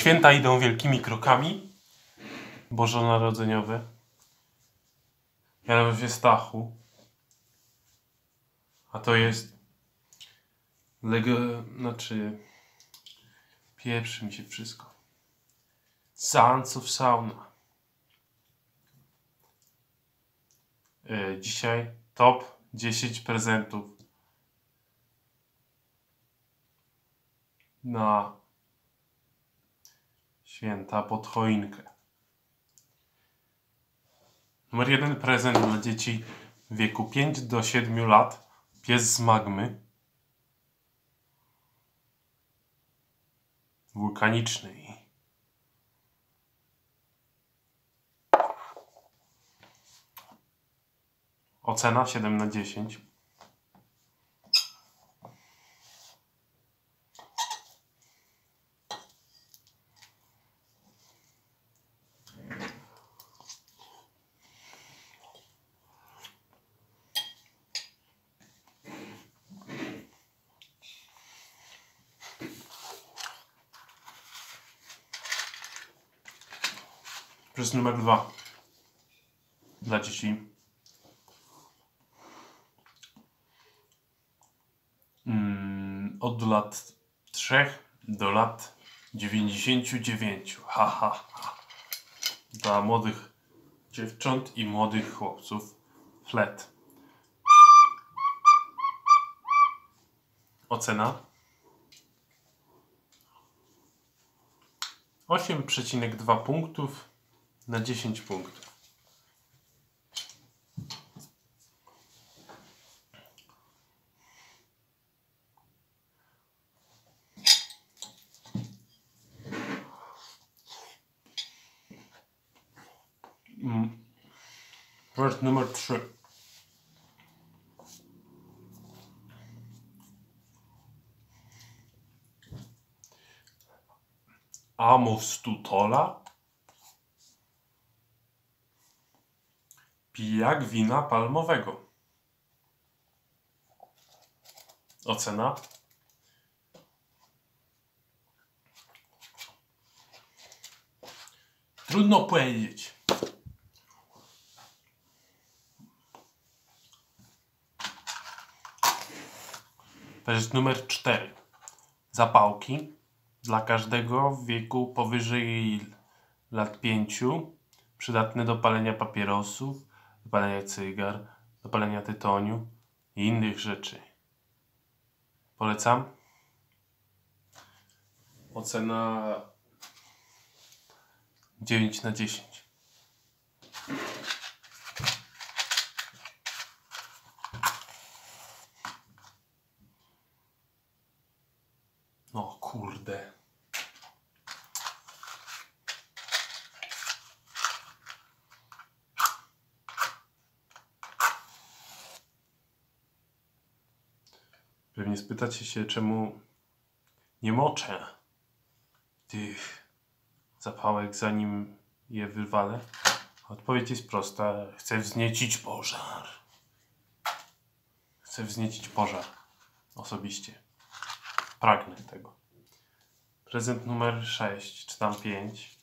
Święta idą wielkimi krokami. Bożonarodzeniowe. Ja nazywam się Stachu. A to jest... Lego... Znaczy... Pieprzy mi się wszystko. Sons of Sauna. Yy, dzisiaj top 10 prezentów na święta pod choinkę. Numer jeden prezent dla dzieci w wieku 5 do 7 lat. Pies z magmy. Wulkanicznej. Ocena 7 na 10. Przez numer dwa dla dzieci. Mm, od lat 3 do lat 99. Ha, ha, ha. Dla młodych dziewcząt i młodych chłopców. Flet. Ocena 8,2 punktów na 10 punktów. Mm. Wers numer 3. Amos Tutola Pijak wina palmowego. Ocena Trudno powiedzieć. Prezent numer 4. Zapałki dla każdego w wieku powyżej lat 5, przydatne do palenia papierosów, palenia cygar, do palenia tytoniu i innych rzeczy. Polecam. Ocena 9 na 10. No kurde. Pewnie spytacie się, czemu nie moczę tych zapałek, zanim je wywalę. Odpowiedź jest prosta. Chcę wzniecić pożar. Chcę wzniecić pożar. Osobiście. Pragnę tego. Prezent numer 6, czy tam 5.